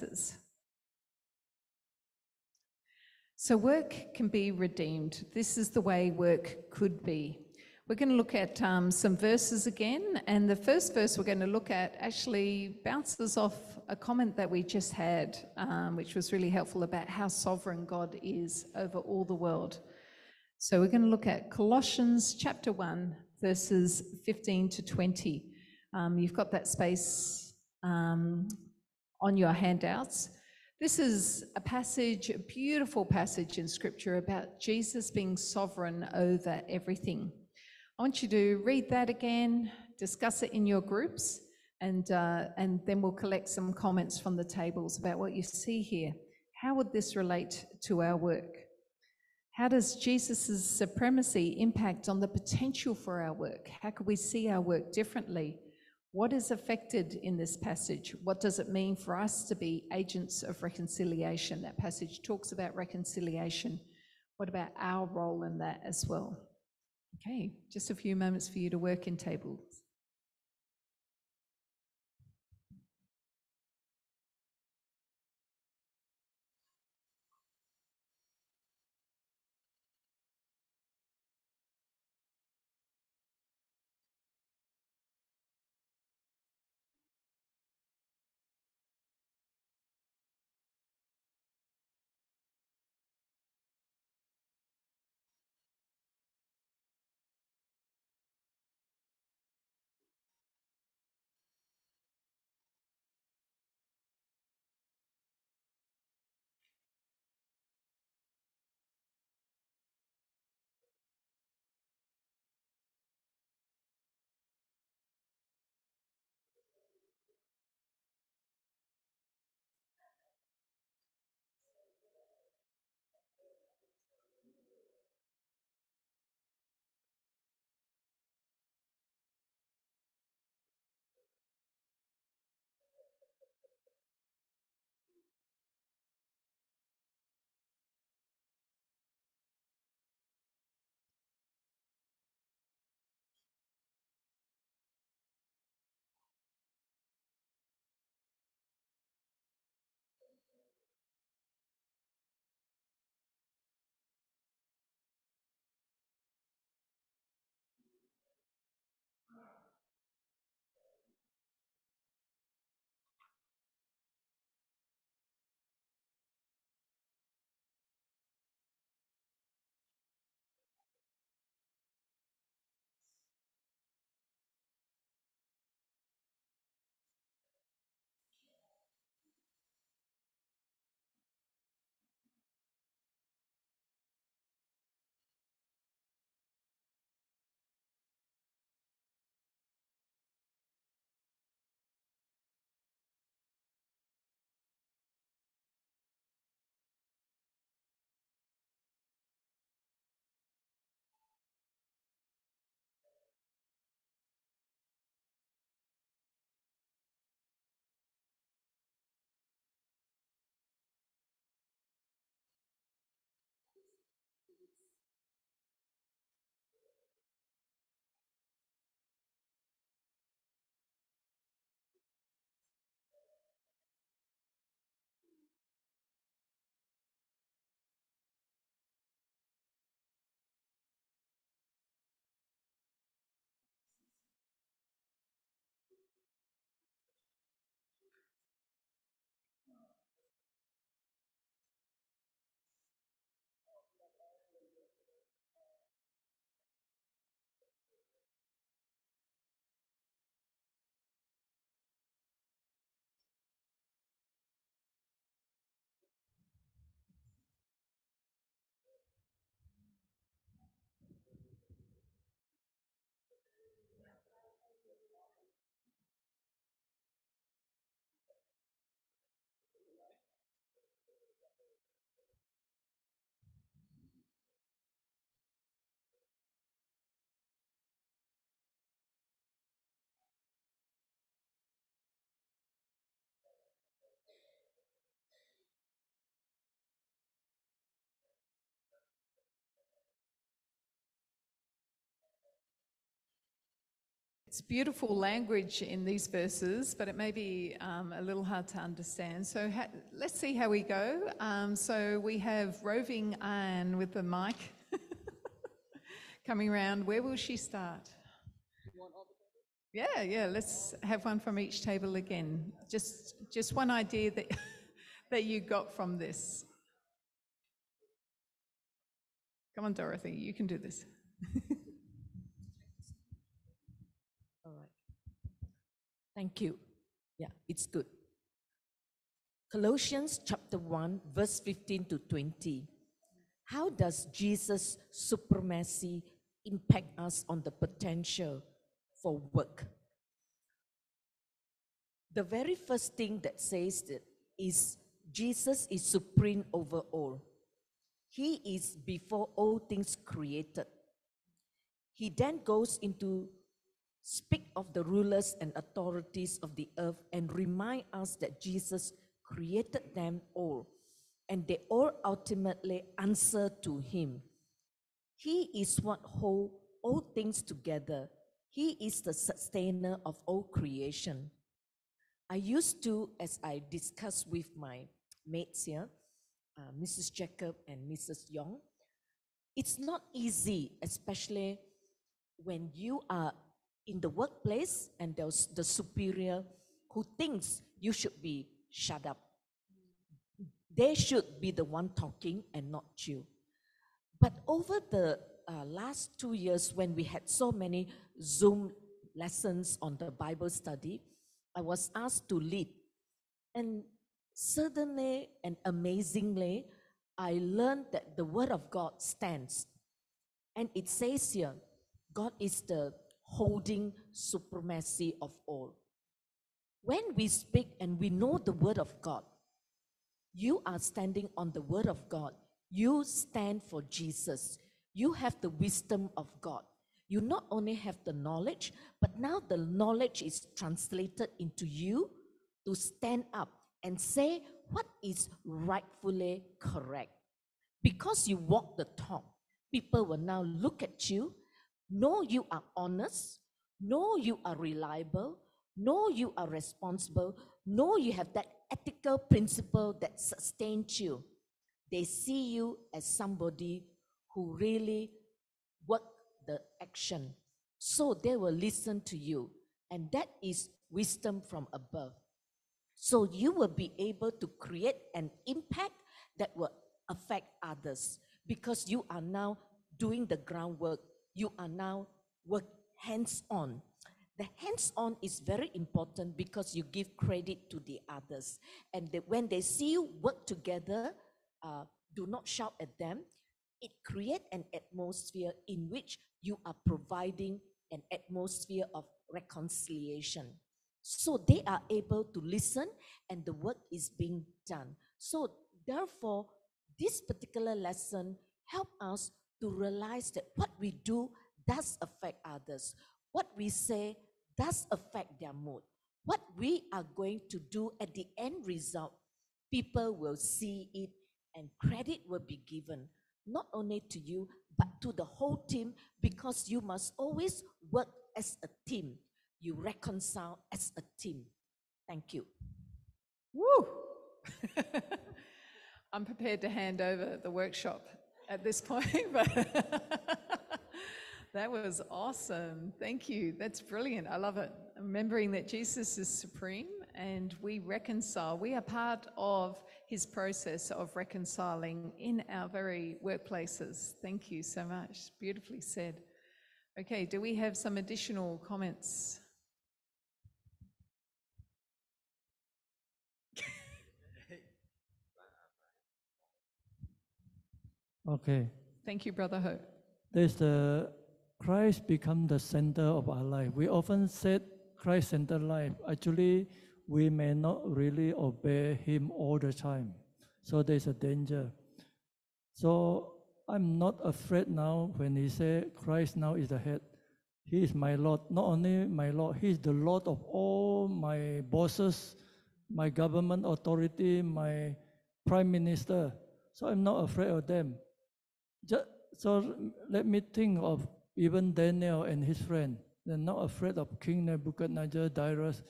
places. So, work can be redeemed. This is the way work could be. We're going to look at um, some verses again, and the first verse we're going to look at actually bounces off a comment that we just had, um, which was really helpful about how sovereign God is over all the world. So, we're going to look at Colossians chapter 1, verses 15 to 20. Um, you've got that space um, on your handouts. This is a passage, a beautiful passage in scripture about Jesus being sovereign over everything. I want you to read that again, discuss it in your groups, and, uh, and then we'll collect some comments from the tables about what you see here. How would this relate to our work? How does Jesus' supremacy impact on the potential for our work? How could we see our work differently? What is affected in this passage? What does it mean for us to be agents of reconciliation? That passage talks about reconciliation. What about our role in that as well? Okay, just a few moments for you to work in tables. It's beautiful language in these verses, but it may be um, a little hard to understand. So ha- let's see how we go. Um, so we have roving Anne with the mic coming around. Where will she start? Yeah, yeah. Let's have one from each table again. Just, just one idea that that you got from this. Come on, Dorothy. You can do this. All right. Thank you. Yeah, it's good. Colossians chapter 1, verse 15 to 20. How does Jesus' supremacy impact us on the potential for work? The very first thing that says that is Jesus is supreme over all. He is before all things created. He then goes into speak of the rulers and authorities of the earth and remind us that Jesus created them all and they all ultimately answer to him. He is what hold all things together. He is the sustainer of all creation. I used to, as I discussed with my mates here, uh, Mrs. Jacob and Mrs. Young, it's not easy, especially when you are in the workplace and there's the superior who thinks you should be shut up. They should be the one talking and not you. But over the uh, last two years, when we had so many Zoom lessons on the Bible study, I was asked to lead. And suddenly and amazingly, I learned that the Word of God stands. And it says here, God is the holding supremacy of all. When we speak and we know the Word of God, you are standing on the Word of God. You stand for Jesus. You have the wisdom of God. You not only have the knowledge, but now the knowledge is translated into you to stand up and say what is rightfully correct. Because you walk the talk, people will now look at you, know you are honest, know you are reliable, know you are responsible, know you have that ethical principle that sustains you. They see you as somebody who really work the action. So they will listen to you. And that is wisdom from above. So you will be able to create an impact that will affect others because you are now doing the groundwork. You are now work hands on. The hands on is very important because you give credit to the others. And when they see you work together, uh, do not shout at them. It creates an atmosphere in which you are providing an atmosphere of reconciliation. So they are able to listen and the work is being done. So therefore, this particular lesson help us to realize that what we do does affect others. What we say does affect their mood. What we are going to do at the end result, people will see it and credit will be given, not only to you, but to the whole team, because you must always work as a team. You reconcile as a team. Thank you. Woo! I'm prepared to hand over the workshop at this point, but that was awesome. Thank you. That's brilliant. I love it. Remembering that Jesus is supreme and we reconcile. We are part of his process of reconciling in our very workplaces. Thank you so much. Beautifully said. Okay, do we have some additional comments? Okay. Thank you, Brother Ho. There's the Christ become the center of our life. We often said Christ center life. Actually, we may not really obey him all the time. So there's a danger. So I'm not afraid now when he say Christ now is the head. He is my Lord. Not only my Lord, he is the Lord of all my bosses, my government authority, my prime minister. So I'm not afraid of them. Just, so let me think of even Daniel and his friend. They're not afraid of King Nebuchadnezzar, Darius.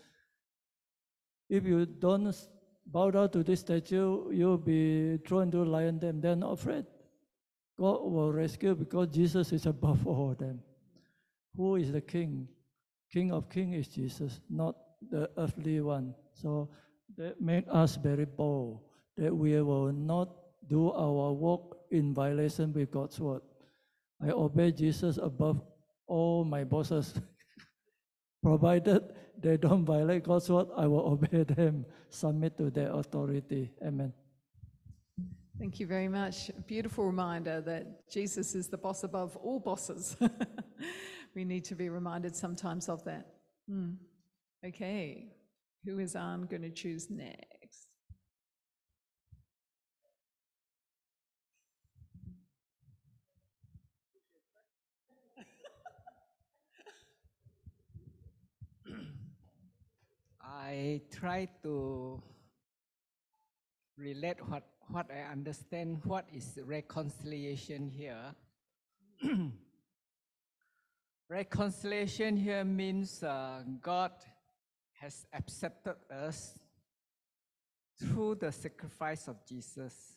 If you don't bow down to this statue, you'll be thrown into lion den. They're not afraid. God will rescue because Jesus is above all them. Who is the king? King of kings is Jesus, not the earthly one. So that make us very bold that we will not do our work in violation with God's word. I obey Jesus above all my bosses. Provided they don't violate God's word, I will obey them, submit to their authority. Amen. Thank you very much. Beautiful reminder that Jesus is the boss above all bosses. we need to be reminded sometimes of that. Hmm. Okay, who is Anne going to choose next? I try to relate what, what I understand what is reconciliation here. reconciliation here means uh, God has accepted us through the sacrifice of Jesus.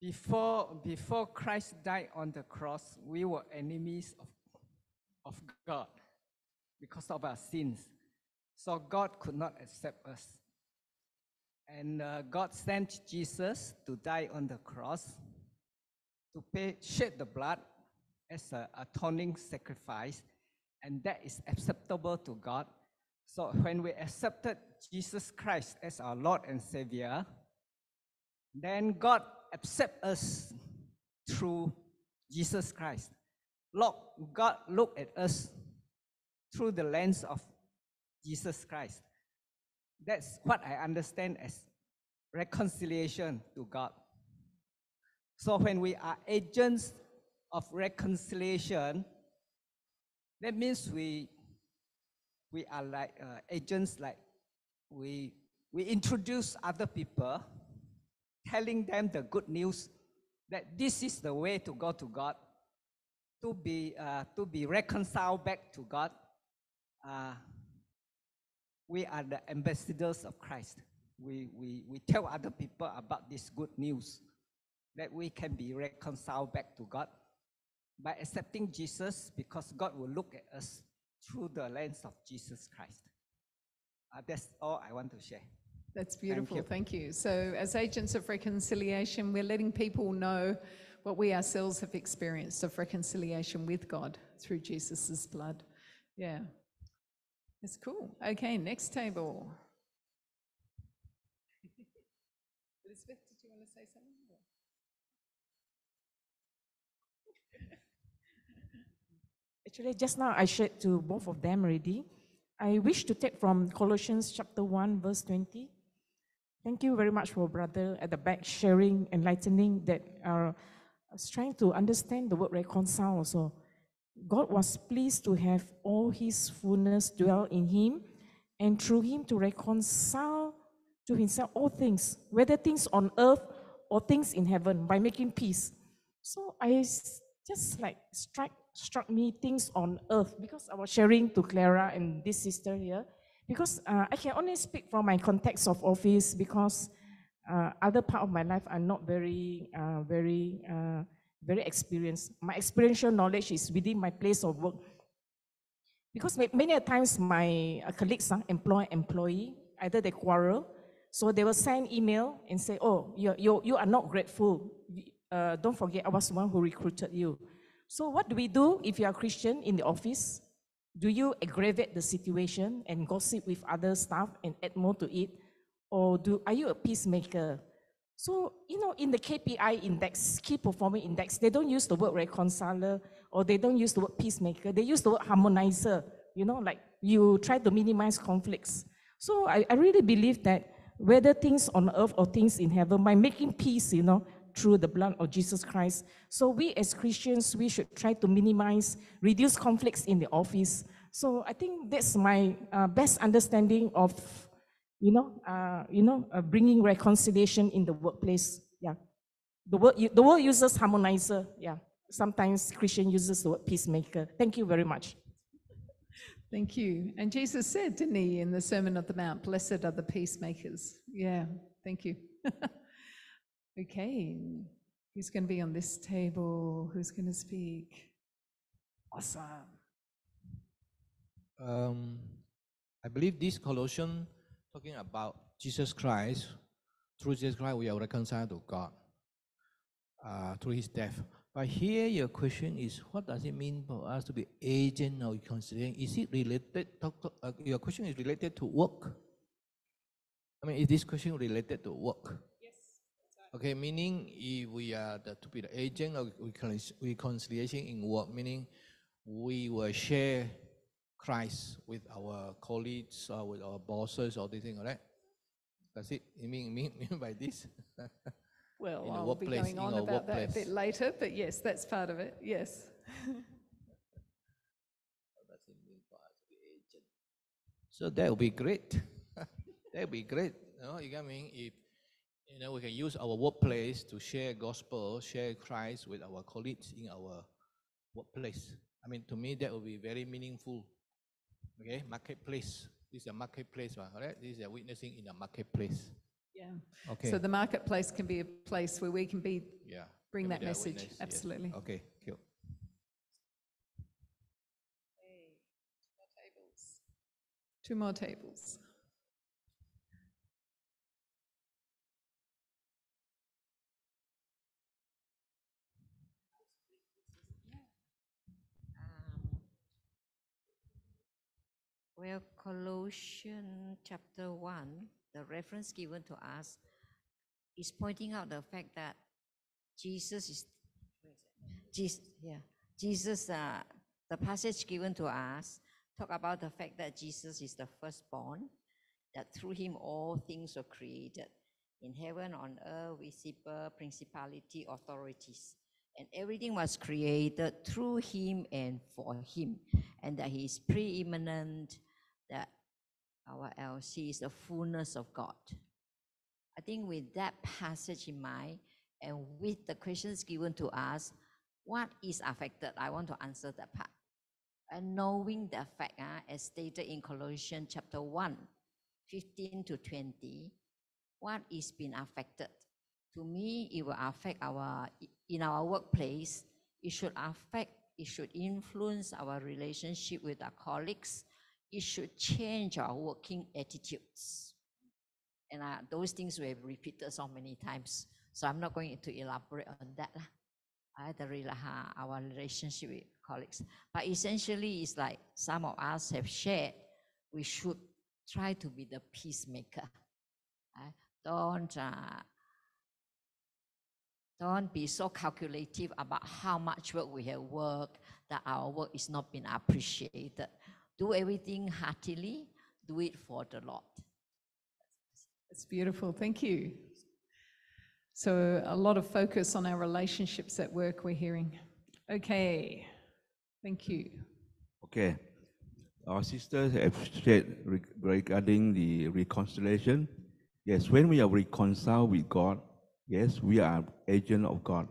Before, before Christ died on the cross, we were enemies of, of God because of our sins. So God could not accept us. And uh, God sent Jesus to die on the cross to pay, shed the blood as an atoning sacrifice, and that is acceptable to God. So when we accepted Jesus Christ as our Lord and Savior, then God accept us through Jesus Christ. Lord, God look at us through the lens of Jesus Christ. That's what I understand as reconciliation to God. So when we are agents of reconciliation, that means we we are like uh, agents like we we introduce other people telling them the good news that this is the way to go to God to be uh, to be reconciled back to God uh, we are the ambassadors of Christ. We, we, we tell other people about this good news that we can be reconciled back to God by accepting Jesus because God will look at us through the lens of Jesus Christ. Uh, that's all I want to share. That's beautiful. you. Thank you. So, as agents of reconciliation, we're letting people know what we ourselves have experienced of reconciliation with God through Jesus' blood. Yeah. That's cool. Okay, next table. Elizabeth, did you want to say something? Actually, just now I shared to both of them already. I wish to take from Colossians chapter 1, verse 20. Thank you very much for brother at the back sharing, enlightening that uh, I was trying to understand the word reconcile also. God was pleased to have all his fullness dwell in him and through him to reconcile to himself all things, whether things on earth or things in heaven, by making peace. So I just like struck struck me things on earth because I was sharing to Clara and this sister here. Because uh, I can only speak from my context of office because uh, other part of my life I'm not very uh, very uh, very experienced. My experiential knowledge is within my place of work. Because many times my uh, colleagues, uh, employ employee, either they quarrel, so they will send email and say, "Oh, you you you are not grateful. Uh, don't forget, I was the one who recruited you." So what do we do if you are Christian in the office? Do you aggravate the situation and gossip with other staff and add more to it, or do are you a peacemaker? So, you know, in the KPI index, key performance index, they don't use the word reconciler or they don't use the word peacemaker. They use the word harmonizer, you know, like you try to minimize conflicts. So I, I really believe that whether things on earth or things in heaven, by making peace, you know, through the blood of Jesus Christ. So we as Christians, we should try to minimize, reduce conflicts in the office. So I think that's my uh, best understanding of you know, uh, you know, uh, bringing reconciliation in the workplace. Yeah, the word the word uses harmonizer. Yeah, sometimes Christian uses the word peacemaker. Thank you very much. Thank you. And Jesus said, didn't he, in the Sermon of the Mount, blessed are the peacemakers. Yeah, thank you. okay, who's going to be on this table? Who's going to speak? Awesome. Um, I believe this Colossian talking about Jesus Christ. Through Jesus Christ, we are reconciled to God uh, through His death. But here, your question is, what does it mean for us to be agent of reconciliation? Is it related? Talk, talk- uh, your question is related to work. I mean, is this question related to work? Yes. Okay, meaning if we are the, to be the agent of reconciliation in work, meaning we will share Christ with our colleagues or with our bosses or this thing, all right? Does it. You mean, mean, mean by this? Well, In I'll be going on about that a bit later, but yes, that's part of it. Yes. Does it mean for us to be agent? So that would be great. that would be great. You know, you get me? If you know, we can use our workplace to share gospel, share Christ with our colleagues in our workplace. I mean, to me, that would be very meaningful. Okay, marketplace. This is a marketplace, right? All right? This is a witnessing in a marketplace. Yeah. Okay. So the marketplace can be a place where we can be, yeah. bring can that message. witness, yes. Absolutely. Okay, cool. Two more tables. Well, Colossians chapter 1, the reference given to us is pointing out the fact that Jesus is? Jesus, yeah, Jesus, uh, the passage given to us talk about the fact that Jesus is the firstborn, that through him all things were created in heaven, on earth, visible, principality, authorities. And everything was created through him and for him, and that he is preeminent, our LC is the fullness of God. I think with that passage in mind, and with the questions given to us, what is affected? I want to answer that part. And knowing the fact, ah, as stated in Colossians chapter 1, 15 to 20, what is being affected? To me, it will affect our, in our workplace, it should affect, it should influence our relationship with our colleagues. It should change our working attitudes. And uh, those things we have repeated so many times. So I'm not going to elaborate on that. the, our relationship with colleagues. But essentially, it's like some of us have shared, we should try to be the peacemaker. Uh, don't, uh, don't be so calculative about how much work we have worked, that our work is not being appreciated. Do everything heartily, do it for the Lord. It's beautiful. Thank you. So a lot of focus on our relationships at work we're hearing. Okay. Thank you. Okay. Our sisters have shared reg- regarding the reconciliation. Yes, when we are reconciled with God, yes, we are agent of God.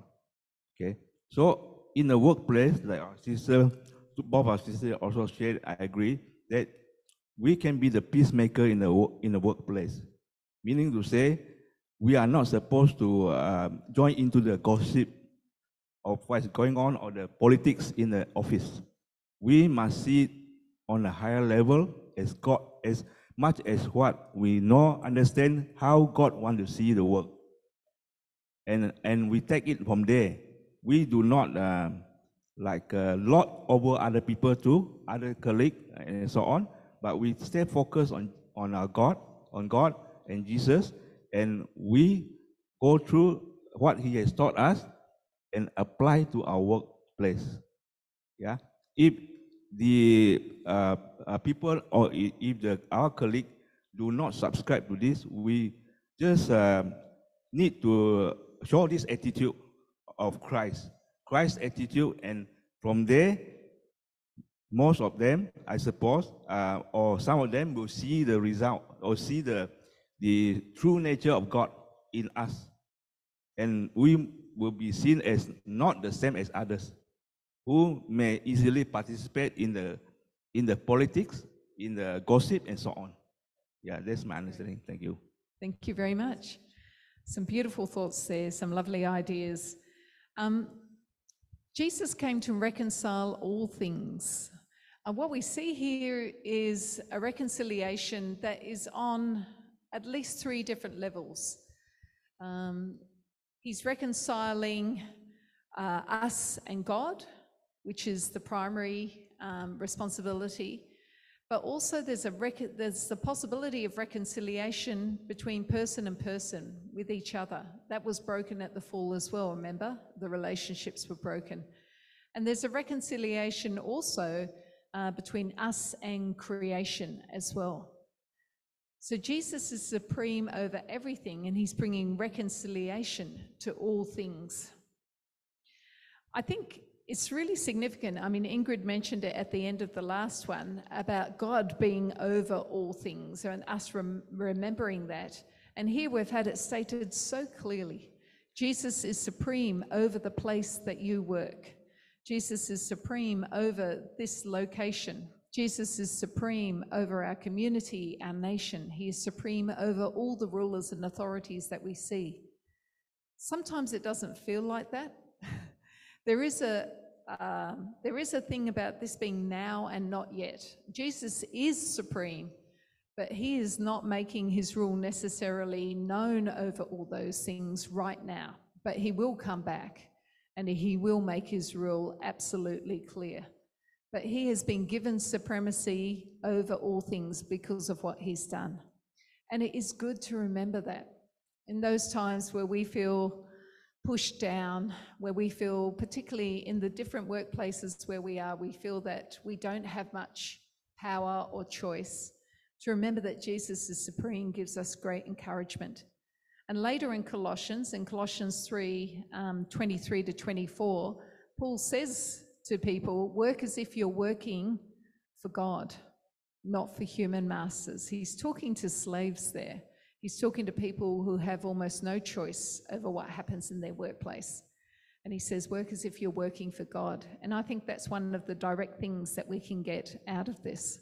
Okay. So in the workplace, like our sister, both our sisters also shared, I agree that we can be the peacemaker in the in the workplace. Meaning to say, we are not supposed to um, join into the gossip of what's going on or the politics in the office we must see on a higher level as God, as much as what we know, understand how God want to see the work. And, and we take it from there. We do not uh, like uh, lord over other people too, other colleague and so on, but we stay focused on, on our God, on God and Jesus, and we go through what He has taught us and apply to our workplace. Yeah. If the uh, uh, people or if the, our colleague do not subscribe to this, we just um, need to show this attitude of Christ, Christ's attitude, and from there, most of them, I suppose, uh, or some of them will see the result or see the the true nature of God in us and we will be seen as not the same as others, who may easily participate in the in the politics, in the gossip, and so on. Yeah, that's my understanding. Thank you. Thank you very much. Some beautiful thoughts there, some lovely ideas. Um, Jesus came to reconcile all things. And what we see here is a reconciliation that is on at least three different levels. Um, he's reconciling uh, us and God, which is the primary um, responsibility. But also, there's a there's the possibility of reconciliation between person and person with each other. That was broken at the fall as well. Remember, the relationships were broken, and there's a reconciliation also uh, between us and creation as well. So Jesus is supreme over everything, and he's bringing reconciliation to all things. I think it's really significant. I mean, Ingrid mentioned it at the end of the last one about God being over all things and us rem- remembering that. And here we've had it stated so clearly Jesus is supreme over the place that you work, Jesus is supreme over this location. Jesus is supreme over our community, our nation. He is supreme over all the rulers and authorities that we see. Sometimes it doesn't feel like that. There is a um, there is a thing about this being now and not yet. Jesus is supreme, but he is not making his rule necessarily known over all those things right now. But he will come back and he will make his rule absolutely clear. But he has been given supremacy over all things because of what he's done. And it is good to remember that in those times where we feel pushed down, where we feel, particularly in the different workplaces where we are, we feel that we don't have much power or choice. To remember that Jesus is supreme gives us great encouragement. And later in Colossians, in Colossians 3 um, 23 to 24, Paul says to people, work as if you're working for God, not for human masters. He's talking to slaves there. He's talking to people who have almost no choice over what happens in their workplace. And he says, work as if you're working for God. And I think that's one of the direct things that we can get out of this.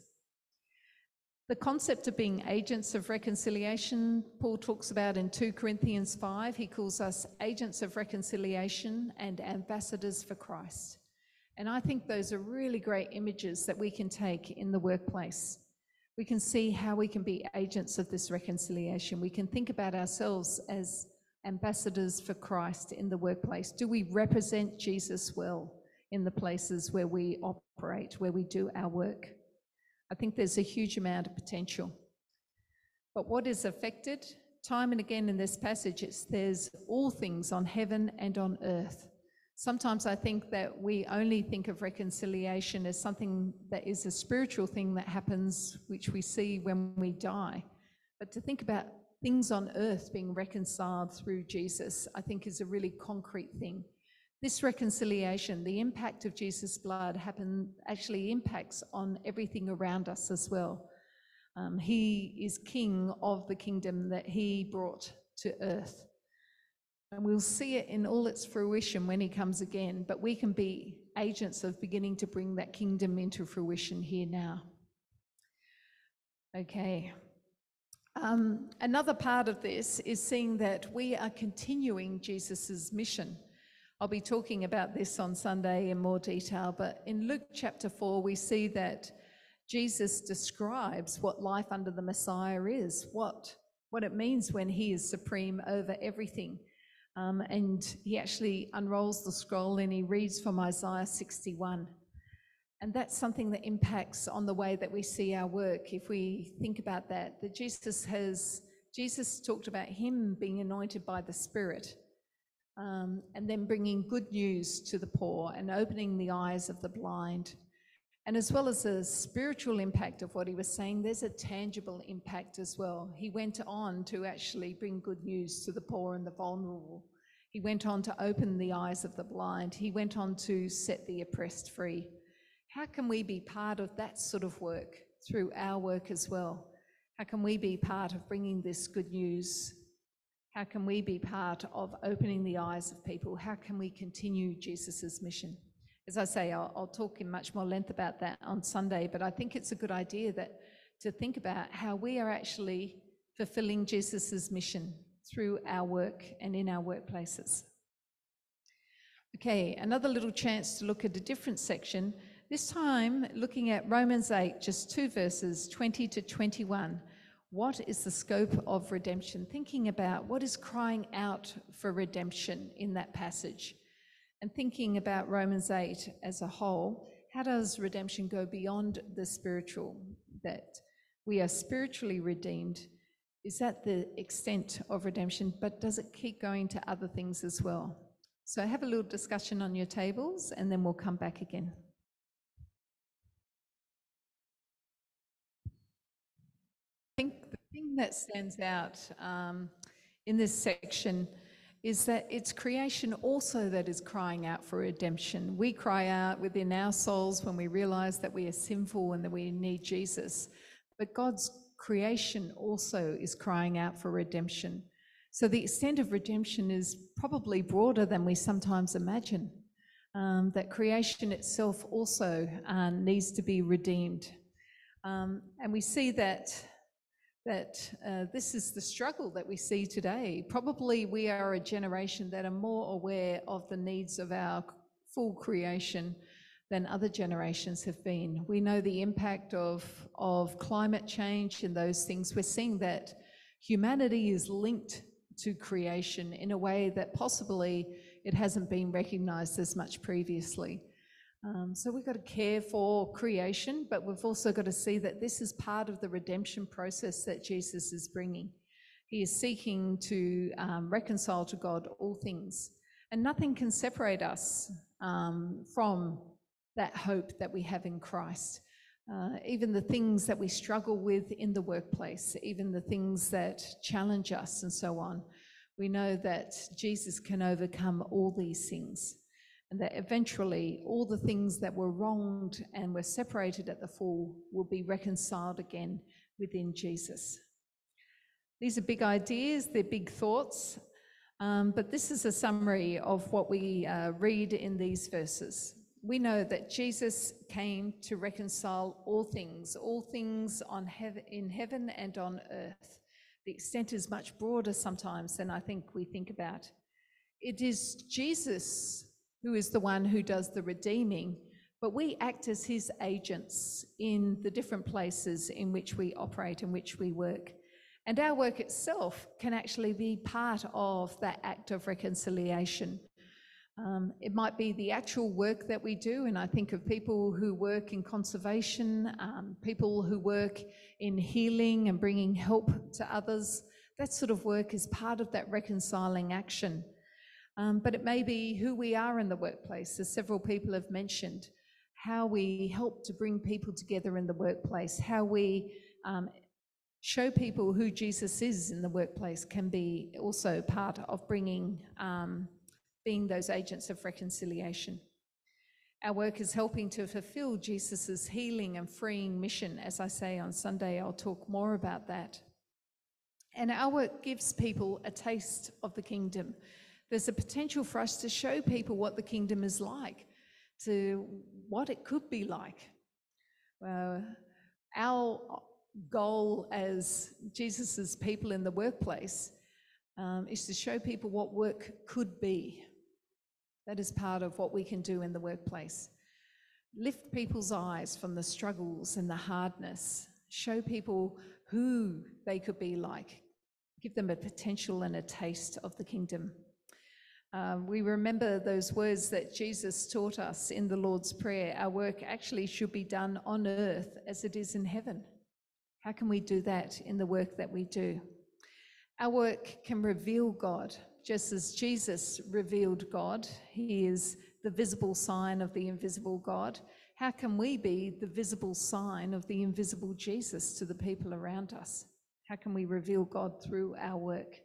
The concept of being agents of reconciliation, Paul talks about in 2 Corinthians 5. He calls us agents of reconciliation and ambassadors for Christ. And I think those are really great images that we can take in the workplace we can see how we can be agents of this reconciliation. We can think about ourselves as ambassadors for Christ in the workplace. Do we represent Jesus well in the places where we operate, where we do our work? I think there's a huge amount of potential. But what is affected? Time and again in this passage, it's there's all things on heaven and on earth. Sometimes I think that we only think of reconciliation as something that is a spiritual thing that happens, which we see when we die. But to think about things on earth being reconciled through Jesus, I think is a really concrete thing. This reconciliation, the impact of Jesus' blood, happen actually impacts on everything around us as well. Um, he is king of the kingdom that he brought to earth. And we'll see it in all its fruition when he comes again, but we can be agents of beginning to bring that kingdom into fruition here now. Okay. Um, another part of this is seeing that we are continuing Jesus' mission. I'll be talking about this on Sunday in more detail, but in Luke chapter 4, we see that Jesus describes what life under the Messiah is, what, what it means when he is supreme over everything. Um, and he actually unrolls the scroll and he reads from Isaiah 61. And that's something that impacts on the way that we see our work. If we think about that, that Jesus has, Jesus talked about him being anointed by the Spirit um, and then bringing good news to the poor and opening the eyes of the blind. And as well as the spiritual impact of what he was saying, there's a tangible impact as well. He went on to actually bring good news to the poor and the vulnerable. He went on to open the eyes of the blind. He went on to set the oppressed free. How can we be part of that sort of work through our work as well? How can we be part of bringing this good news? How can we be part of opening the eyes of people? How can we continue Jesus' mission? As I say, I'll, I'll talk in much more length about that on Sunday, but I think it's a good idea that to think about how we are actually fulfilling Jesus' mission through our work and in our workplaces. Okay, another little chance to look at a different section. This time, looking at Romans 8, just two verses, 20 to 21. What is the scope of redemption? Thinking about what is crying out for redemption in that passage. And thinking about Romans 8 as a whole, how does redemption go beyond the spiritual? That we are spiritually redeemed. Is that the extent of redemption? But does it keep going to other things as well? So have a little discussion on your tables and then we'll come back again. I think the thing that stands out um, in this section is that it's creation also that is crying out for redemption. We cry out within our souls when we realize that we are sinful and that we need Jesus. But God's creation also is crying out for redemption. So the extent of redemption is probably broader than we sometimes imagine. Um, that creation itself also uh, needs to be redeemed. Um, and we see that that uh, this is the struggle that we see today. Probably we are a generation that are more aware of the needs of our full creation than other generations have been. We know the impact of, of climate change and those things. We're seeing that humanity is linked to creation in a way that possibly it hasn't been recognized as much previously. Um, so we've got to care for creation, but we've also got to see that this is part of the redemption process that Jesus is bringing. He is seeking to um, reconcile to God all things, and nothing can separate us um, from that hope that we have in Christ. Uh, even the things that we struggle with in the workplace, even the things that challenge us, and so on, we know that Jesus can overcome all these things and that eventually all the things that were wronged and were separated at the fall will be reconciled again within Jesus. These are big ideas, they're big thoughts, um, but this is a summary of what we uh, read in these verses. We know that Jesus came to reconcile all things, all things on hev- in heaven and on earth. The extent is much broader sometimes than I think we think about. It is Jesus who is the one who does the redeeming, but we act as his agents in the different places in which we operate, in which we work. And our work itself can actually be part of that act of reconciliation. Um, it might be the actual work that we do, and I think of people who work in conservation, um, people who work in healing and bringing help to others. That sort of work is part of that reconciling action. Um, but it may be who we are in the workplace, as several people have mentioned, how we help to bring people together in the workplace, how we um, show people who Jesus is in the workplace can be also part of bringing, um, being those agents of reconciliation. Our work is helping to fulfill Jesus' healing and freeing mission. As I say on Sunday, I'll talk more about that. And our work gives people a taste of the kingdom there's a potential for us to show people what the kingdom is like, to what it could be like. Our goal as Jesus's people in the workplace um, is to show people what work could be. That is part of what we can do in the workplace. Lift people's eyes from the struggles and the hardness. Show people who they could be like. Give them a potential and a taste of the kingdom. Um, we remember those words that Jesus taught us in the Lord's Prayer. Our work actually should be done on earth as it is in heaven. How can we do that in the work that we do? Our work can reveal God, just as Jesus revealed God. He is the visible sign of the invisible God. How can we be the visible sign of the invisible Jesus to the people around us? How can we reveal God through our work?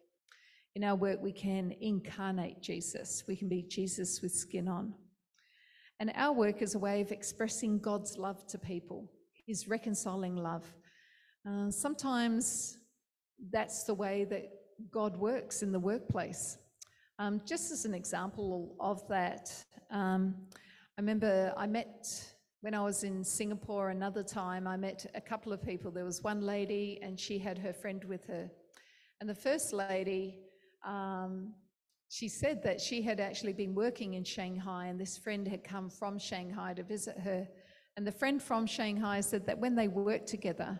In our work, we can incarnate Jesus. We can be Jesus with skin on. And our work is a way of expressing God's love to people, his reconciling love. Uh, sometimes that's the way that God works in the workplace. Um, just as an example of that, um, I remember I met when I was in Singapore another time, I met a couple of people. There was one lady, and she had her friend with her. And the first lady, um, she said that she had actually been working in Shanghai, and this friend had come from Shanghai to visit her. And the friend from Shanghai said that when they worked together,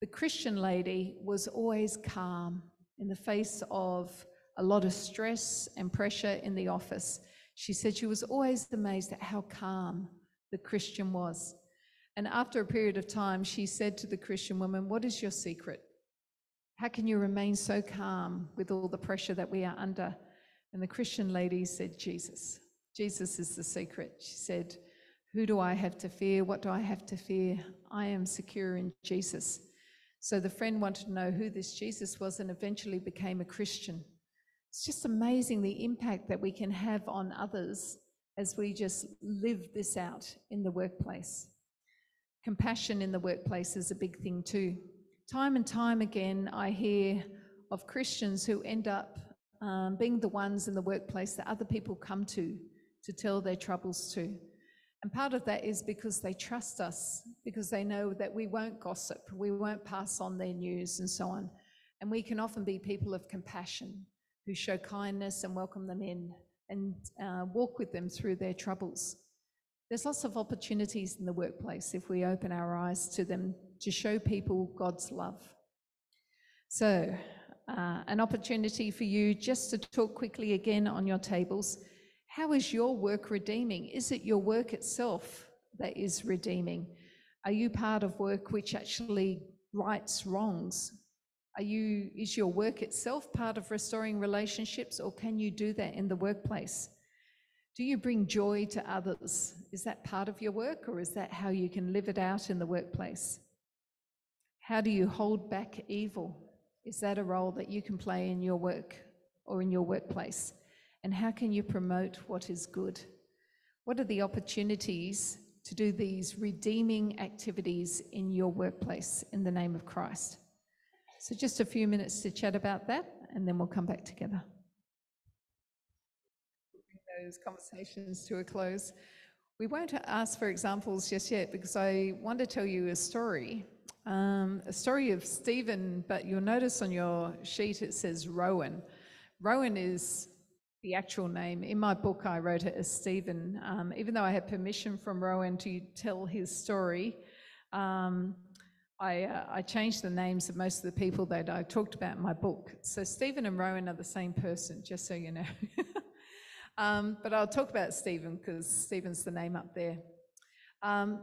the Christian lady was always calm in the face of a lot of stress and pressure in the office. She said she was always amazed at how calm the Christian was. And after a period of time, she said to the Christian woman, What is your secret? How can you remain so calm with all the pressure that we are under? And the Christian lady said, Jesus. Jesus is the secret. She said, Who do I have to fear? What do I have to fear? I am secure in Jesus. So the friend wanted to know who this Jesus was and eventually became a Christian. It's just amazing the impact that we can have on others as we just live this out in the workplace. Compassion in the workplace is a big thing too. Time and time again, I hear of Christians who end up um, being the ones in the workplace that other people come to to tell their troubles to. And part of that is because they trust us, because they know that we won't gossip, we won't pass on their news, and so on. And we can often be people of compassion who show kindness and welcome them in and uh, walk with them through their troubles. There's lots of opportunities in the workplace if we open our eyes to them to show people God's love. So, uh, an opportunity for you just to talk quickly again on your tables. How is your work redeeming? Is it your work itself that is redeeming? Are you part of work which actually rights wrongs? Are you, is your work itself part of restoring relationships, or can you do that in the workplace? Do you bring joy to others? Is that part of your work, or is that how you can live it out in the workplace? How do you hold back evil? Is that a role that you can play in your work or in your workplace? And how can you promote what is good? What are the opportunities to do these redeeming activities in your workplace in the name of Christ? So just a few minutes to chat about that, and then we'll come back together. Bring those conversations to a close. We won't ask for examples just yet because I want to tell you a story. Um, a story of Stephen, but you'll notice on your sheet it says Rowan. Rowan is the actual name. In my book, I wrote it as Stephen. Um, even though I had permission from Rowan to tell his story, um, I, uh, I changed the names of most of the people that I talked about in my book. So Stephen and Rowan are the same person, just so you know. um, but I'll talk about Stephen because Stephen's the name up there. Um,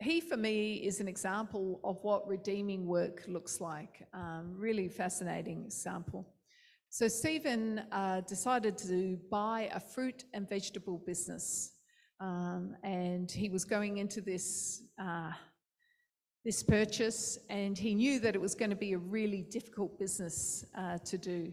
he, for me, is an example of what redeeming work looks like. Um, really fascinating example. So Stephen uh, decided to buy a fruit and vegetable business. Um, and he was going into this uh, this purchase, and he knew that it was going to be a really difficult business uh, to do.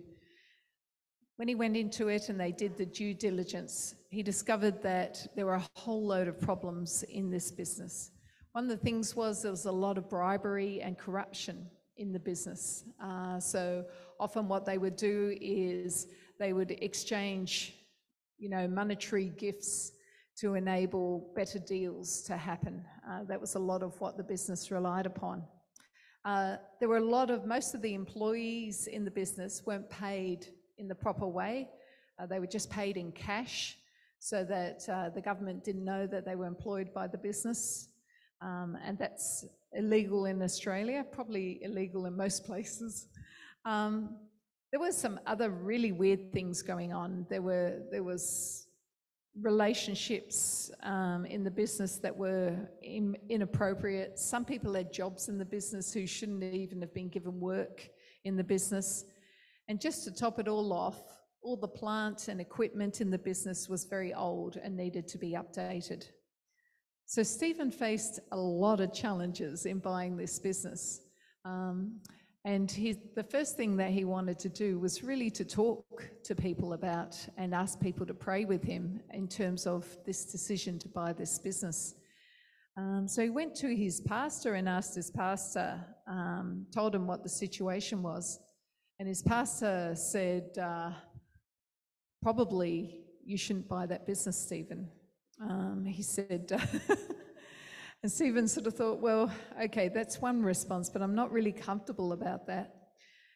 When he went into it and they did the due diligence, he discovered that there were a whole load of problems in this business. One of the things was there was a lot of bribery and corruption in the business. Uh, so often what they would do is they would exchange, you know, monetary gifts to enable better deals to happen. Uh, that was a lot of what the business relied upon. Uh, there were a lot of, most of the employees in the business weren't paid in the proper way. Uh, they were just paid in cash so that uh, the government didn't know that they were employed by the business. Um, and that's illegal in Australia, probably illegal in most places. Um, there were some other really weird things going on. There were there was relationships um, in the business that were in, inappropriate. Some people had jobs in the business who shouldn't even have been given work in the business. And just to top it all off, all the plant and equipment in the business was very old and needed to be updated. So Stephen faced a lot of challenges in buying this business. Um, and he, the first thing that he wanted to do was really to talk to people about and ask people to pray with him in terms of this decision to buy this business. Um, so he went to his pastor and asked his pastor, um, told him what the situation was. And his pastor said, uh, probably you shouldn't buy that business, Stephen. Um, he said, and Stephen sort of thought, well, okay, that's one response, but I'm not really comfortable about that.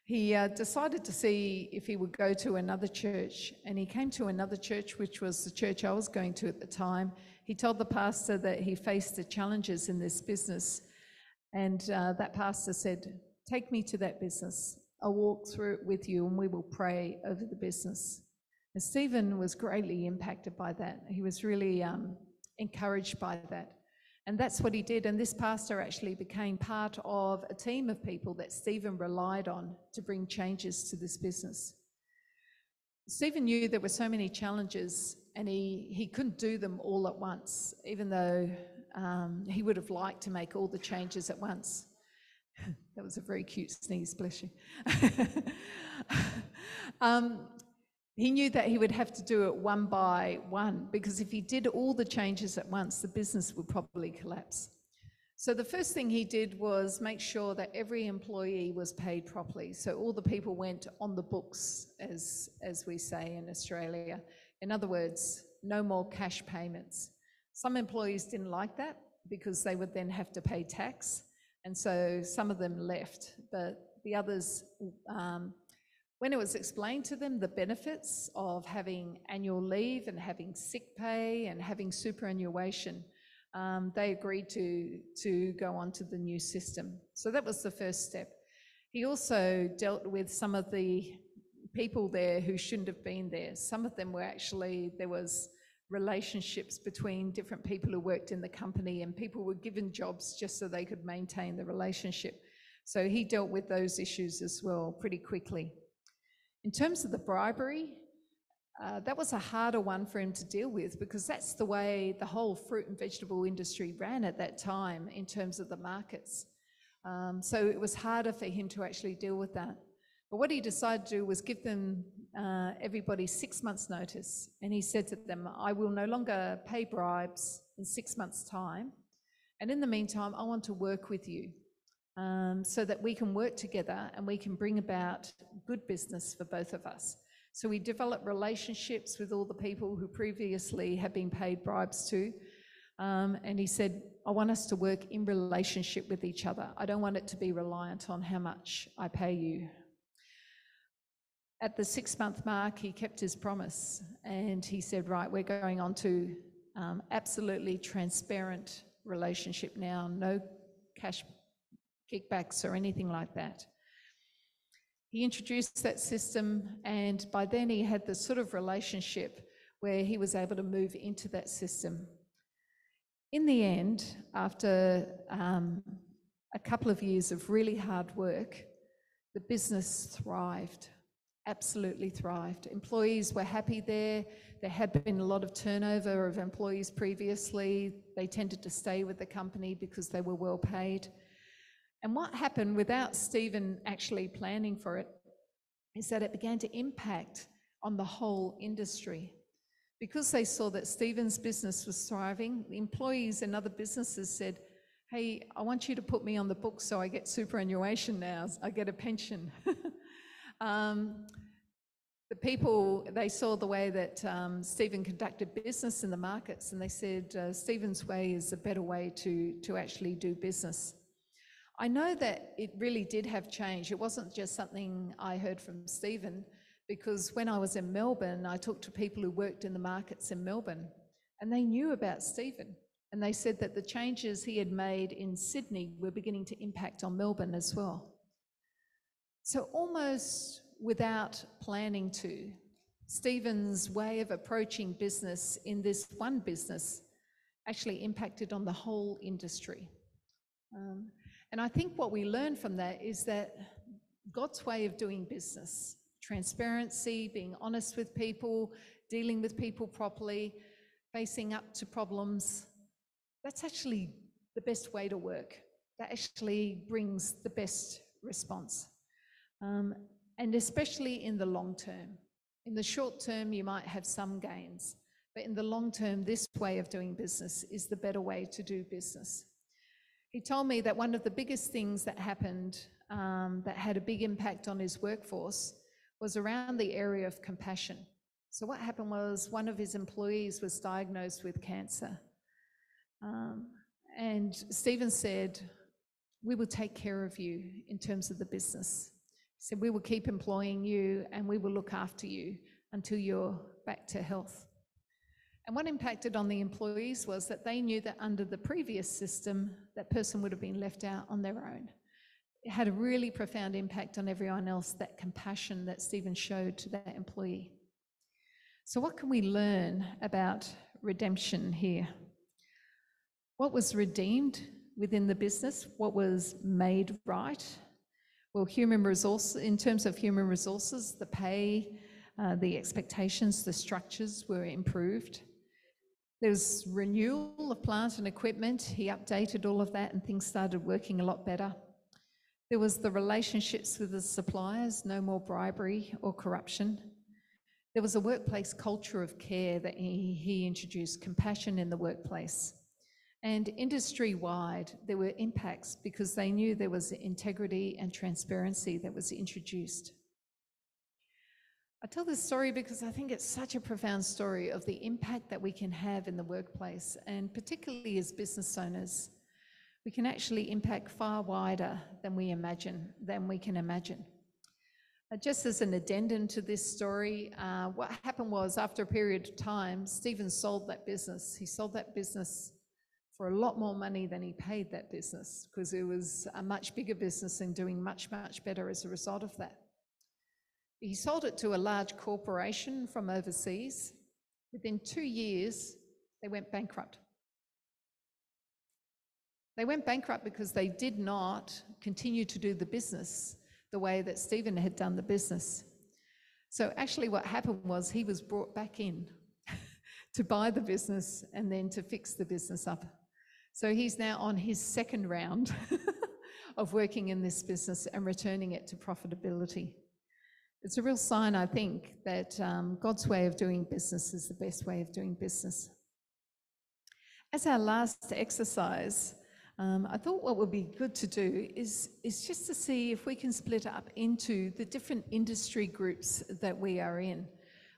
He uh, decided to see if he would go to another church, and he came to another church, which was the church I was going to at the time. He told the pastor that he faced the challenges in this business, and uh, that pastor said, Take me to that business. I'll walk through it with you, and we will pray over the business. Stephen was greatly impacted by that. He was really um, encouraged by that. And that's what he did. And this pastor actually became part of a team of people that Stephen relied on to bring changes to this business. Stephen knew there were so many challenges and he, he couldn't do them all at once, even though um, he would have liked to make all the changes at once. that was a very cute sneeze, bless you. um, he knew that he would have to do it one by one because if he did all the changes at once, the business would probably collapse. So the first thing he did was make sure that every employee was paid properly. So all the people went on the books, as, as we say in Australia. In other words, no more cash payments. Some employees didn't like that because they would then have to pay tax. And so some of them left, but the others um, when it was explained to them the benefits of having annual leave and having sick pay and having superannuation, um, they agreed to, to go on to the new system. So that was the first step. He also dealt with some of the people there who shouldn't have been there. Some of them were actually, there was relationships between different people who worked in the company and people were given jobs just so they could maintain the relationship. So he dealt with those issues as well pretty quickly. In terms of the bribery, uh, that was a harder one for him to deal with because that's the way the whole fruit and vegetable industry ran at that time in terms of the markets. Um, so it was harder for him to actually deal with that. But what he decided to do was give them, uh, everybody, six months' notice. And he said to them, I will no longer pay bribes in six months' time. And in the meantime, I want to work with you um, so that we can work together and we can bring about good business for both of us. So we develop relationships with all the people who previously have been paid bribes to. Um, and he said, I want us to work in relationship with each other. I don't want it to be reliant on how much I pay you. At the six month mark, he kept his promise and he said, Right, we're going on to um, absolutely transparent relationship now, no cash kickbacks or anything like that. He introduced that system, and by then he had the sort of relationship where he was able to move into that system. In the end, after um, a couple of years of really hard work, the business thrived, absolutely thrived. Employees were happy there. There had been a lot of turnover of employees previously. They tended to stay with the company because they were well paid. And what happened without Stephen actually planning for it is that it began to impact on the whole industry. Because they saw that Stephen's business was thriving, the employees in other businesses said, Hey, I want you to put me on the books so I get superannuation now, I get a pension. um, the people, they saw the way that um, Stephen conducted business in the markets, and they said, uh, Stephen's way is a better way to, to actually do business. I know that it really did have change. It wasn't just something I heard from Stephen, because when I was in Melbourne, I talked to people who worked in the markets in Melbourne, and they knew about Stephen. And they said that the changes he had made in Sydney were beginning to impact on Melbourne as well. So, almost without planning to, Stephen's way of approaching business in this one business actually impacted on the whole industry. Um, and I think what we learn from that is that God's way of doing business, transparency, being honest with people, dealing with people properly, facing up to problems, that's actually the best way to work. That actually brings the best response. Um, and especially in the long term. In the short term, you might have some gains, but in the long term, this way of doing business is the better way to do business. He told me that one of the biggest things that happened um, that had a big impact on his workforce was around the area of compassion. So, what happened was one of his employees was diagnosed with cancer. Um, and Stephen said, We will take care of you in terms of the business. He said, We will keep employing you and we will look after you until you're back to health. And what impacted on the employees was that they knew that under the previous system, that person would have been left out on their own. It had a really profound impact on everyone else, that compassion that Stephen showed to that employee. So, what can we learn about redemption here? What was redeemed within the business? What was made right? Well, human resource, in terms of human resources, the pay, uh, the expectations, the structures were improved. There was renewal of plant and equipment. He updated all of that and things started working a lot better. There was the relationships with the suppliers, no more bribery or corruption. There was a workplace culture of care that he, he introduced, compassion in the workplace. And industry wide, there were impacts because they knew there was integrity and transparency that was introduced. I tell this story because I think it's such a profound story of the impact that we can have in the workplace, and particularly as business owners. We can actually impact far wider than we imagine, than we can imagine. Uh, just as an addendum to this story, uh, what happened was after a period of time, Stephen sold that business. He sold that business for a lot more money than he paid that business because it was a much bigger business and doing much, much better as a result of that. He sold it to a large corporation from overseas. Within two years, they went bankrupt. They went bankrupt because they did not continue to do the business the way that Stephen had done the business. So, actually, what happened was he was brought back in to buy the business and then to fix the business up. So, he's now on his second round of working in this business and returning it to profitability. It's a real sign, I think, that um, God's way of doing business is the best way of doing business. As our last exercise, um, I thought what would be good to do is, is just to see if we can split up into the different industry groups that we are in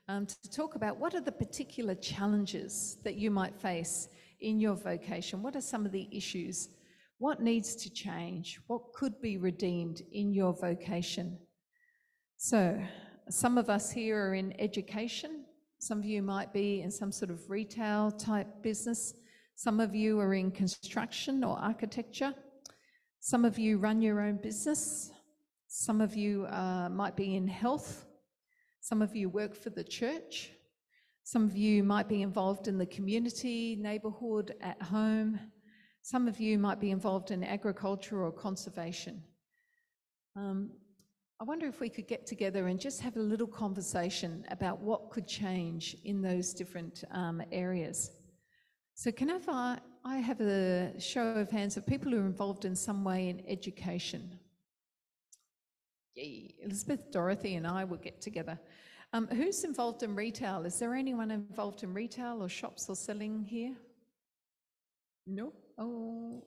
um, to talk about what are the particular challenges that you might face in your vocation. What are some of the issues? What needs to change? What could be redeemed in your vocation? So, some of us here are in education. Some of you might be in some sort of retail type business. Some of you are in construction or architecture. Some of you run your own business. Some of you uh, might be in health. Some of you work for the church. Some of you might be involved in the community, neighbourhood, at home. Some of you might be involved in agriculture or conservation. Um, I wonder if we could get together and just have a little conversation about what could change in those different um, areas. So, can I, I have a show of hands of people who are involved in some way in education? Yay. Elizabeth, Dorothy, and I will get together. Um, who's involved in retail? Is there anyone involved in retail or shops or selling here? No? Oh,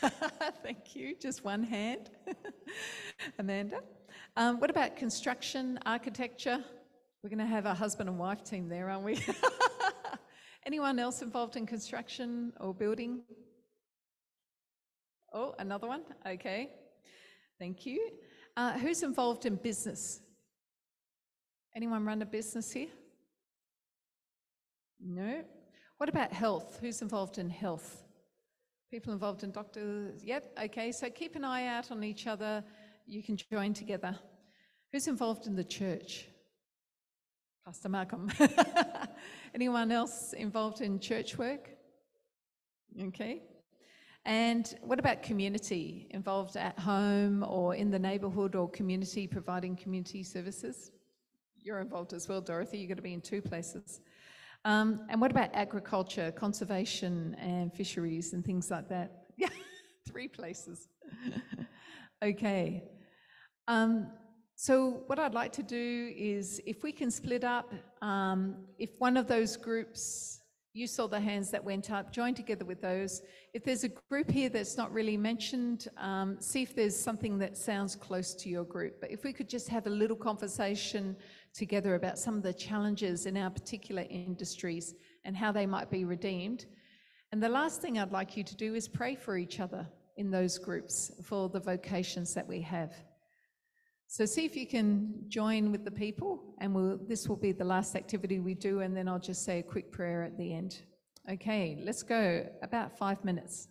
Thank you. Just one hand. Amanda. Um, what about construction, architecture? We're going to have a husband and wife team there, aren't we? Anyone else involved in construction or building? Oh, another one? Okay. Thank you. Uh, who's involved in business? Anyone run a business here? No. What about health? Who's involved in health? People involved in doctors? Yep, okay, so keep an eye out on each other. You can join together. Who's involved in the church? Pastor Malcolm. Anyone else involved in church work? Okay. And what about community? Involved at home or in the neighbourhood or community, providing community services? You're involved as well, Dorothy. You've got to be in two places. Um, and what about agriculture, conservation, and fisheries and things like that? Yeah, three places. okay. Um, so, what I'd like to do is if we can split up, um, if one of those groups You saw the hands that went up, join together with those. If there's a group here that's not really mentioned, um, see if there's something that sounds close to your group. But if we could just have a little conversation together about some of the challenges in our particular industries and how they might be redeemed. And the last thing I'd like you to do is pray for each other in those groups for the vocations that we have. So see if you can join with the people, and we'll, this will be the last activity we do, and then I'll just say a quick prayer at the end. Okay, let's go. About five minutes.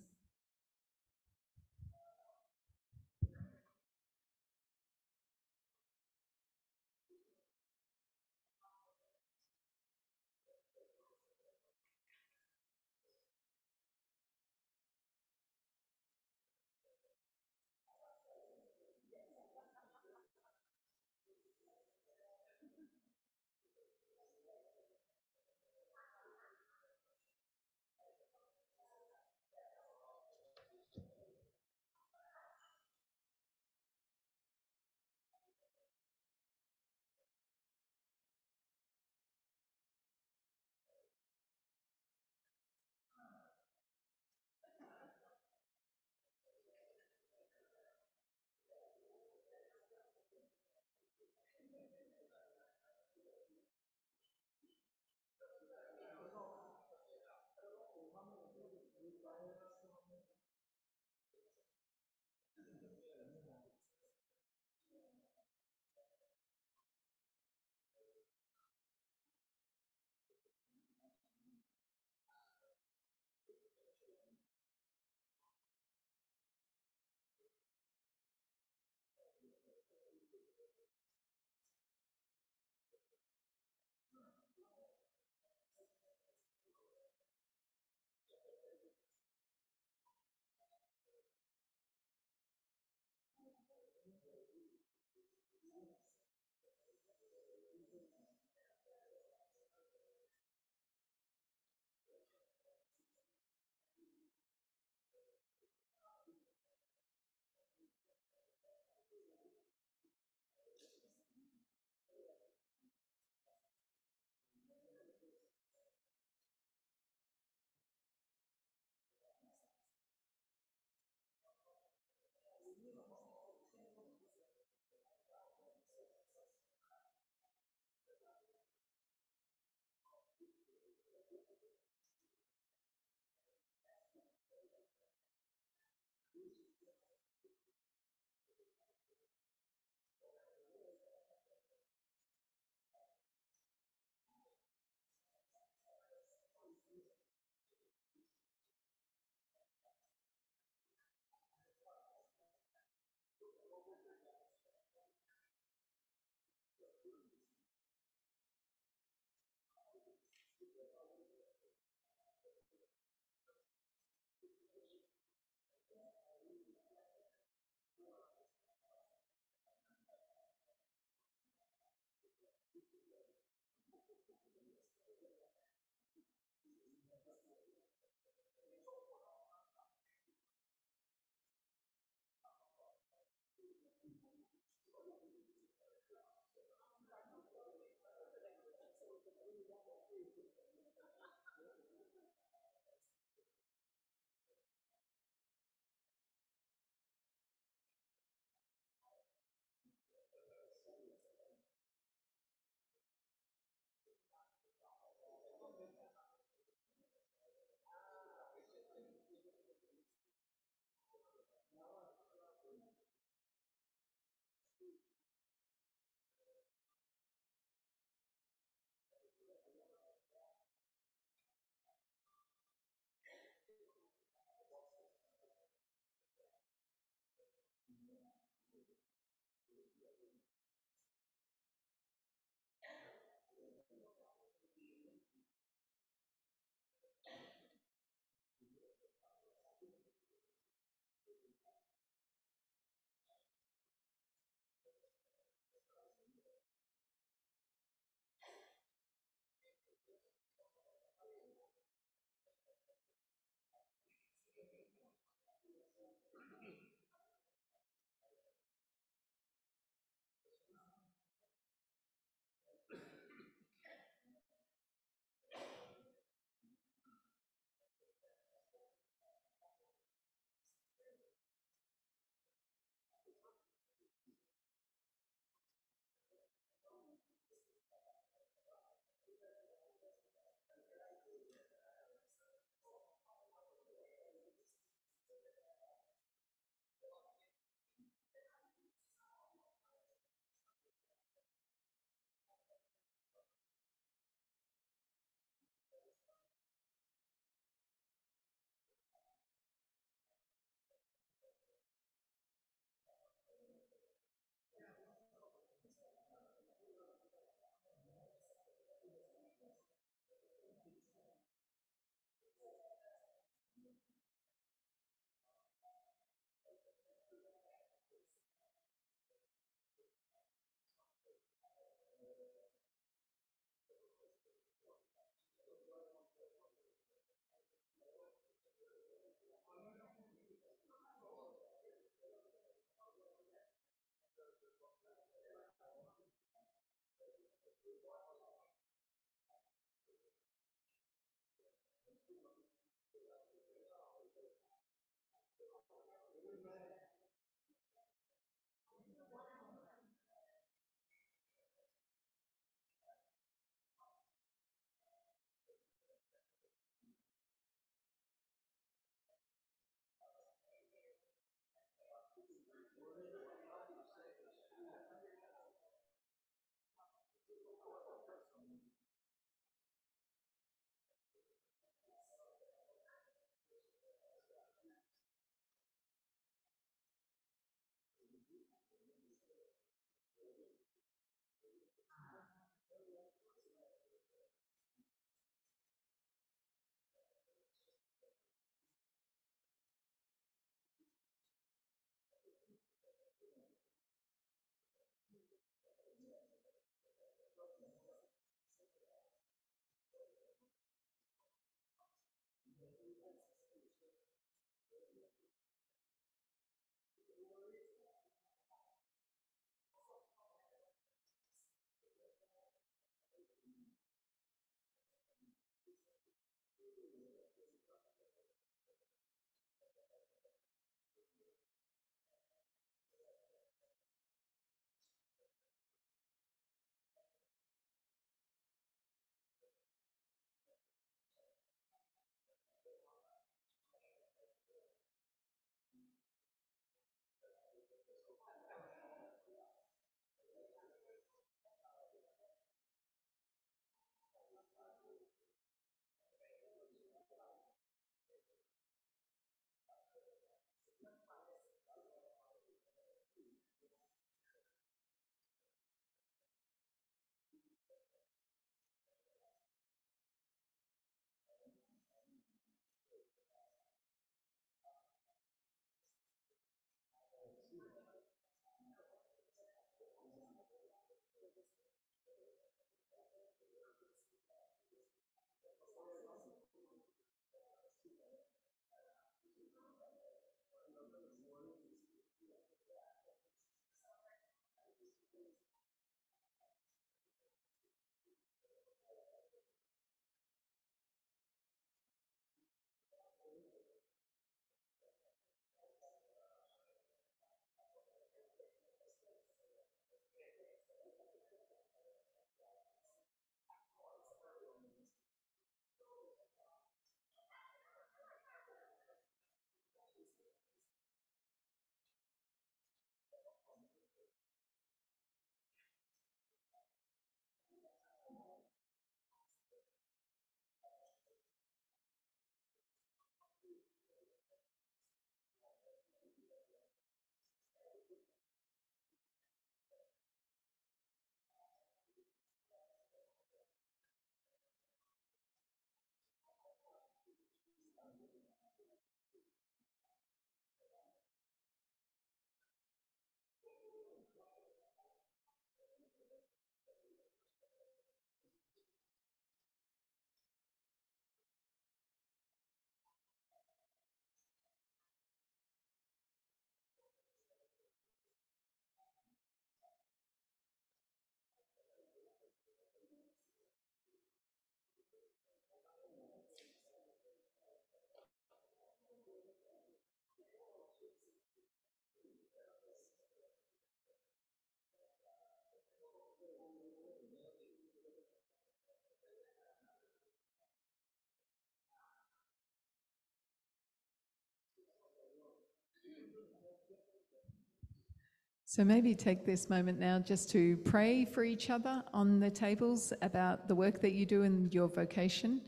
So maybe take this moment now just to pray for each other on the tables about the work that you do in your vocation.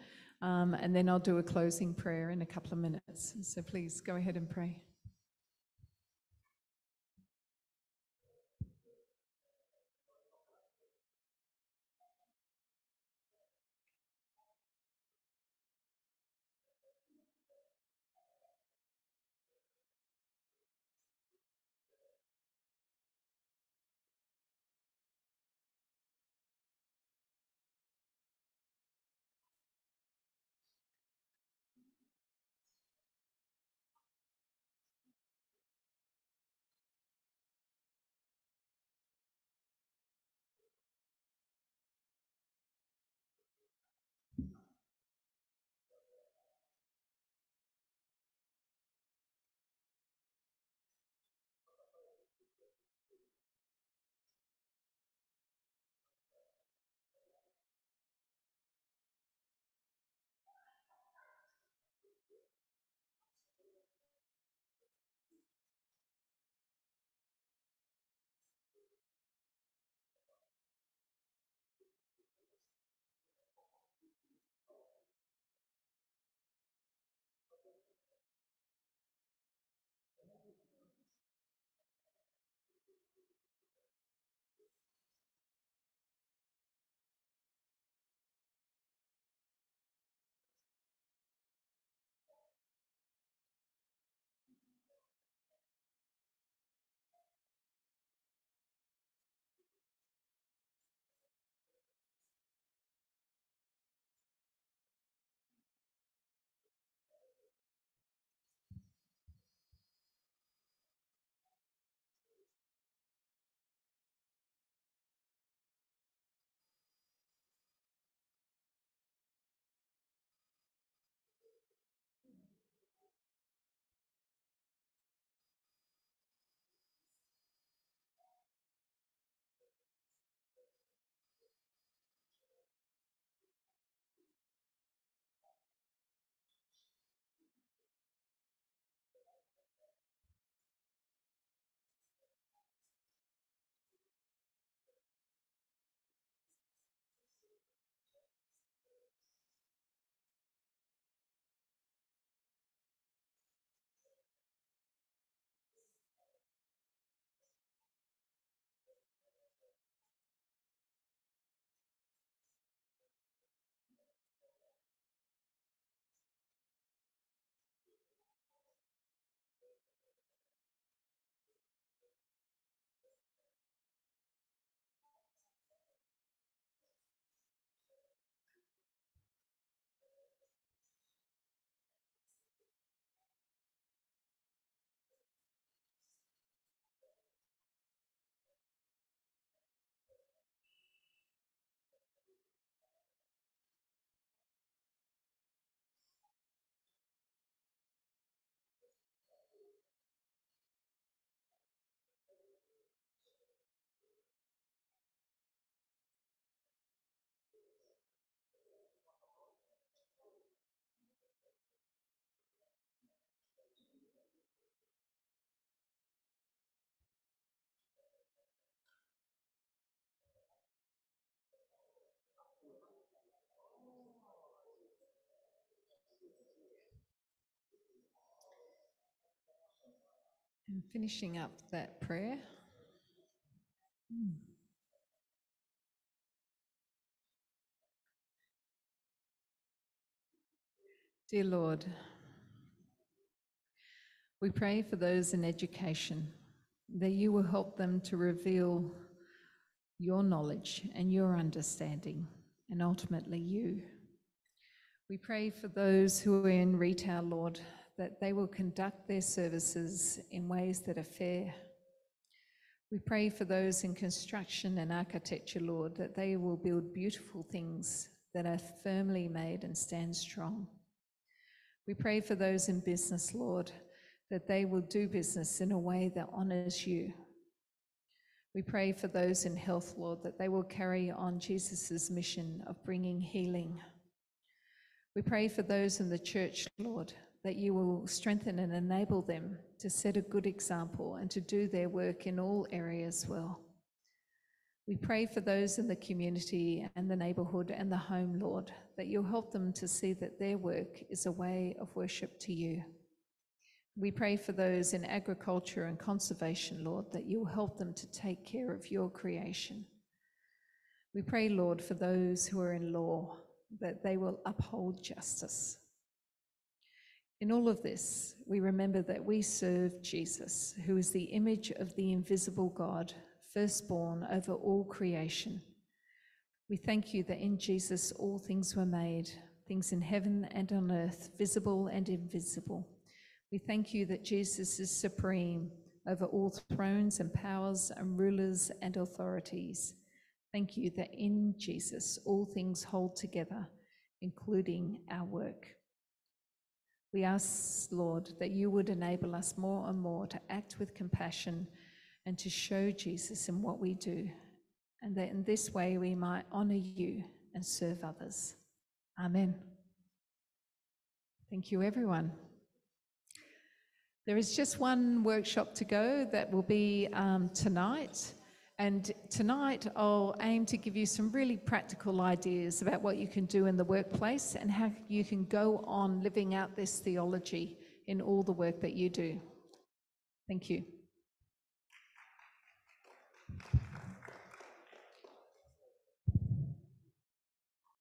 Um, and then I'll do a closing prayer in a couple of minutes. So please go ahead and pray. And finishing up that prayer. Hmm. Dear Lord, we pray for those in education that you will help them to reveal your knowledge and your understanding, and ultimately you. We pray for those who are in retail, Lord, that they will conduct their services in ways that are fair. We pray for those in construction and architecture, Lord, that they will build beautiful things that are firmly made and stand strong. We pray for those in business, Lord, that they will do business in a way that honors you. We pray for those in health, Lord, that they will carry on Jesus' mission of bringing healing. We pray for those in the church, Lord, that you will strengthen and enable them to set a good example and to do their work in all areas well. We pray for those in the community and the neighbourhood and the home, Lord, that you'll help them to see that their work is a way of worship to you. We pray for those in agriculture and conservation, Lord, that you'll help them to take care of your creation. We pray, Lord, for those who are in law, that they will uphold justice. In all of this, we remember that we serve Jesus, who is the image of the invisible God, firstborn over all creation. We thank you that in Jesus all things were made, things in heaven and on earth, visible and invisible. We thank you that Jesus is supreme over all thrones and powers and rulers and authorities. Thank you that in Jesus all things hold together, including our work. We ask, Lord, that you would enable us more and more to act with compassion and to show Jesus in what we do, and that in this way we might honour you and serve others. Amen. Thank you, everyone. There is just one workshop to go that will be um, tonight. And tonight, I'll aim to give you some really practical ideas about what you can do in the workplace and how you can go on living out this theology in all the work that you do. Thank you.